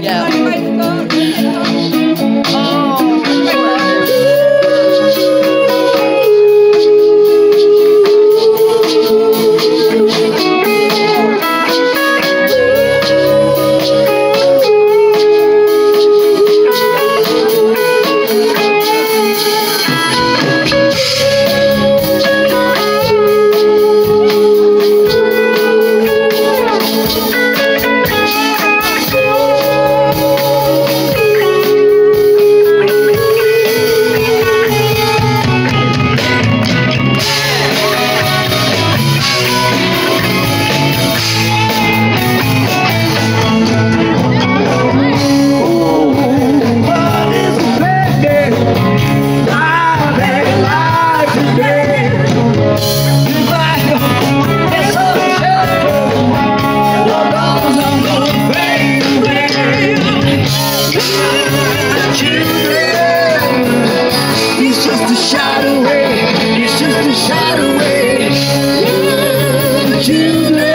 Yeah. shot away. Your sister away. Yeah, the children.